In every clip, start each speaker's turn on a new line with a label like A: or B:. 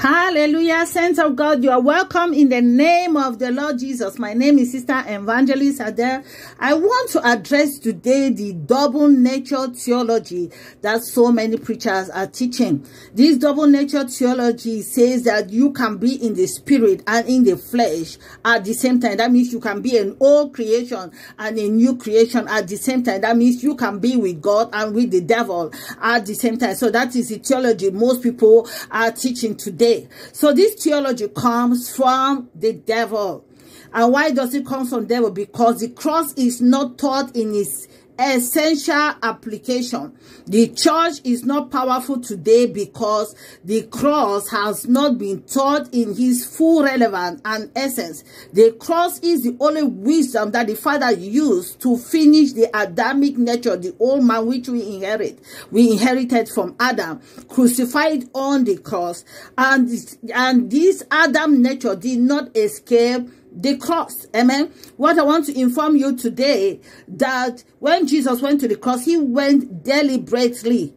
A: Hallelujah, saints of God, you are welcome in the name of the Lord Jesus. My name is Sister Evangelist Adele. I want to address today the double nature theology that so many preachers are teaching. This double nature theology says that you can be in the spirit and in the flesh at the same time. That means you can be an old creation and a new creation at the same time. That means you can be with God and with the devil at the same time. So that is the theology most people are teaching today so this theology comes from the devil. And why does it come from devil? Because the cross is not taught in its essential application. The church is not powerful today because the cross has not been taught in his full relevance and essence. The cross is the only wisdom that the Father used to finish the Adamic nature, the old man which we inherit. We inherited from Adam, crucified on the cross. And, and this Adam nature did not escape the cross. Amen. What I want to inform you today that when Jesus went to the cross, he went deliberately.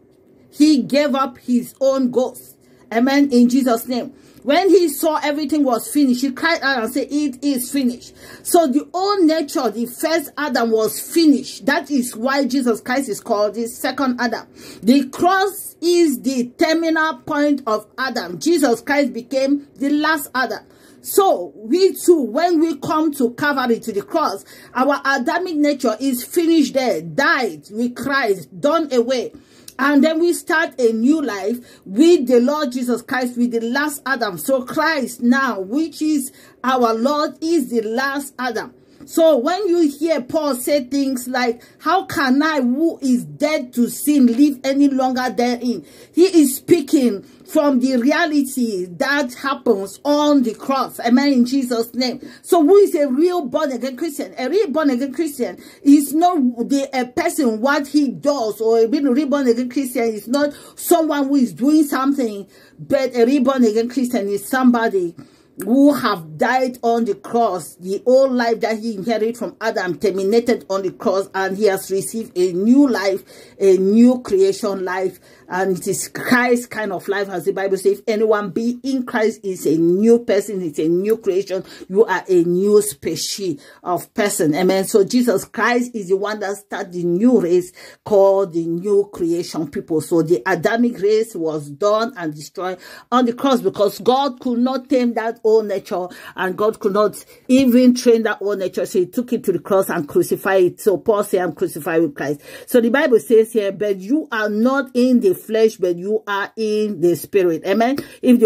A: He gave up his own ghost. Amen. In Jesus' name. When he saw everything was finished, he cried out and said, it is finished. So the old nature, the first Adam was finished. That is why Jesus Christ is called the second Adam. The cross is the terminal point of Adam. Jesus Christ became the last Adam. So we too, when we come to Calvary, to the cross, our Adamic nature is finished there, died, with Christ, done away. And then we start a new life with the Lord Jesus Christ, with the last Adam. So Christ now, which is our Lord, is the last Adam. So when you hear Paul say things like, how can I who is dead to sin live any longer therein? He is speaking from the reality that happens on the cross. Amen. In Jesus' name. So who is a real born again Christian? A real born again Christian is not the a person what he does or a real born again Christian is not someone who is doing something, but a real born again Christian is somebody who have died on the cross, the old life that he inherited from Adam terminated on the cross and he has received a new life, a new creation life and it is Christ kind of life as the Bible says, if anyone be in Christ is a new person, it's a new creation, you are a new species of person. Amen. So Jesus Christ is the one that started the new race called the new creation people. So the Adamic race was done and destroyed on the cross because God could not tame that old nature and God could not even train that old nature. So he took it to the cross and crucified it. So Paul said, I'm crucified with Christ. So the Bible says here, but you are not in the flesh, but you are in the spirit. Amen. If